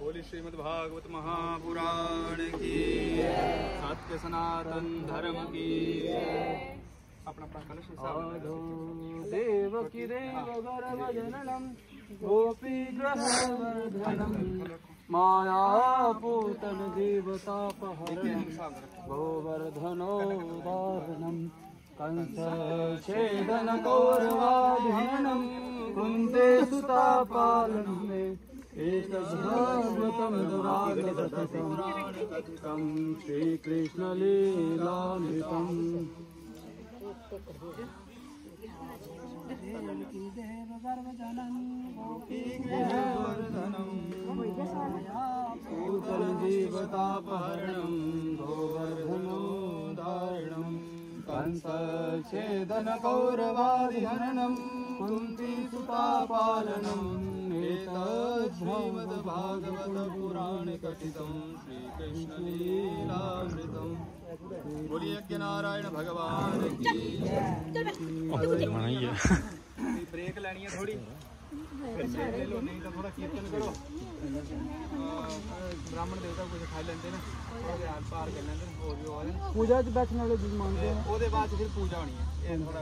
बोली श्रीमद् भागवत महापुराण की सत्य सनातन धर्म की। अपना अपना कलश साधो देवकी देव गर्भजननम् गोपीग्रहवर्धनम् मायापूतन देवतापहरणम् गोवर्धनोदाहरणम् कुन्ते सुतापालनम् मे एतद्भागवतम् दुरागतम् श्रीकृष्णलीलामृतम् पूतलजीवतापहरणं गोवर्धनोदाहरणं कंसच्छेदनकौरवादिहरणं कुन्तीसुतापालनम् एतद्भ्रमद्भागवतपुराणे कथितं श्रीकृष्णलीलामृतम् बोलिए यज्ञ नारायण भगवान की ब्रेक लेनी है थोड़ी फिर ब्रेक ले लो नहीं तो थोड़ा कीर्तन करो ब्राह्मण देवता कुछ खा लेंगे ना थोड़ा ध्यान पार कर लेंगे और भी और पूजा च बैठने वाले जी मानते हैं ਉਹਦੇ ਬਾਅਦ 'ਚ ਫਿਰ ਪੂਜਾ ਹੋਣੀ ਹੈ ਇਹ ਥੋੜਾ